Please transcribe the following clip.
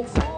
excited.